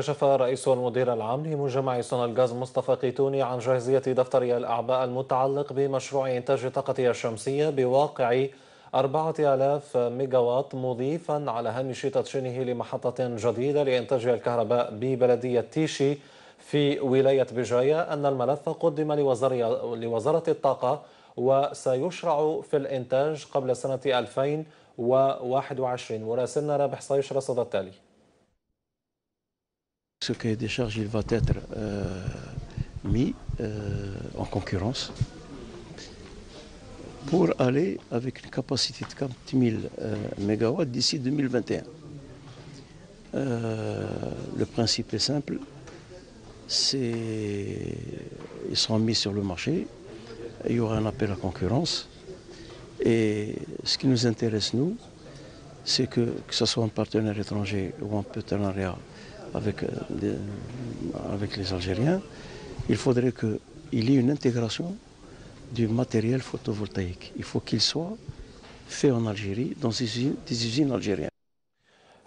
كشف رئيس المدير العام لمجمع سونا الغاز مصطفى قيتوني عن جاهزية دفتر الأعباء المتعلق بمشروع إنتاج الطاقة الشمسية بواقع 4000 ميجاوات مضيفا على هامش تدشينه لمحطة جديدة لإنتاج الكهرباء ببلدية تيشي في ولاية بجاية أن الملف قدم لوزارة الطاقة وسيشرع في الإنتاج قبل سنة 2021 مراسلنا رابح صيش رصد التالي. Ce cahier des charges, il va être euh, mis euh, en concurrence pour aller avec une capacité de 40 000 euh, MW d'ici 2021. Euh, le principe est simple, c'est ils seront mis sur le marché, il y aura un appel à concurrence et ce qui nous intéresse nous, c'est que que ce soit un partenaire étranger ou un partenariat avec, euh, les, avec les Algériens, il faudrait qu'il y ait une intégration du matériel photovoltaïque. Il faut qu'il soit fait en Algérie, dans des usines, des usines algériennes.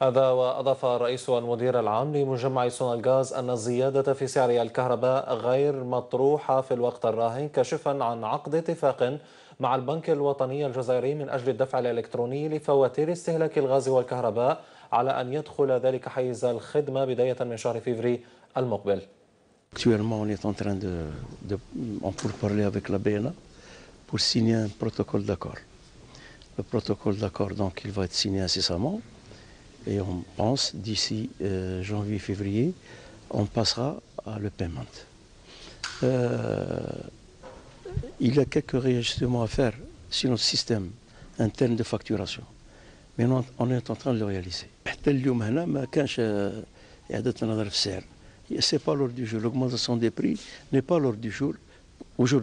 هذا وأضاف رئيس المدير العام لمجمع سونا الغاز أن الزيادة في سعر الكهرباء غير مطروحة في الوقت الراهن كشفا عن عقد اتفاق مع البنك الوطني الجزائري من أجل الدفع الإلكتروني لفواتير استهلاك الغاز والكهرباء على أن يدخل ذلك حيز الخدمة بداية من شهر فيفري المقبل Actuellement, on est en train de, de on pour parler avec la BNA pour signer un protocole d'accord. Le protocole d'accord, donc, il va être signé incessamment et on pense d'ici euh, janvier-février, on passera à le paiement. Euh, il y a quelques réajustements à faire sur notre système interne de facturation. Mais on est en train de le réaliser. حتى اليوم هنا ما كانش إعادة النظر في السعر. C'est pas l'ordre du jour. L'augmentation des prix n'est pas l'ordre du jour au jour.